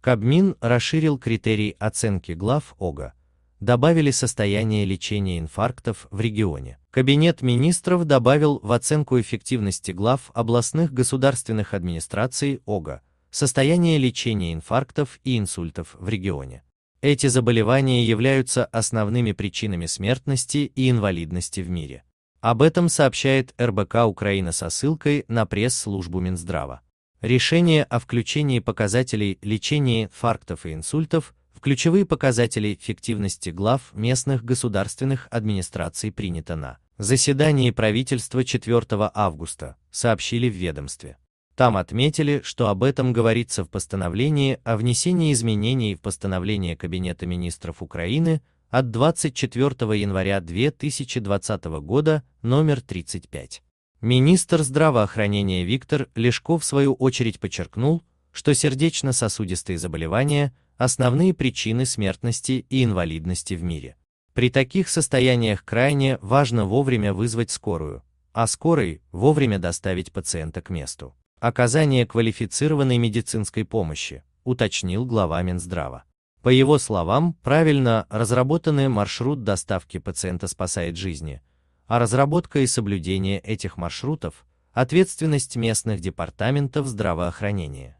Кабмин расширил критерий оценки глав ОГА, добавили состояние лечения инфарктов в регионе. Кабинет министров добавил в оценку эффективности глав областных государственных администраций ОГА состояние лечения инфарктов и инсультов в регионе. Эти заболевания являются основными причинами смертности и инвалидности в мире. Об этом сообщает РБК Украина со ссылкой на пресс-службу Минздрава. Решение о включении показателей лечения инфарктов и инсультов в ключевые показатели эффективности глав местных государственных администраций принято на заседании правительства 4 августа, сообщили в ведомстве. Там отметили, что об этом говорится в постановлении о внесении изменений в постановление Кабинета министров Украины от 24 января 2020 года номер 35. Министр здравоохранения Виктор Лешков в свою очередь подчеркнул, что сердечно-сосудистые заболевания – основные причины смертности и инвалидности в мире. При таких состояниях крайне важно вовремя вызвать скорую, а скорой – вовремя доставить пациента к месту. Оказание квалифицированной медицинской помощи, уточнил глава Минздрава. По его словам, правильно разработанный маршрут доставки пациента спасает жизни, а разработка и соблюдение этих маршрутов – ответственность местных департаментов здравоохранения.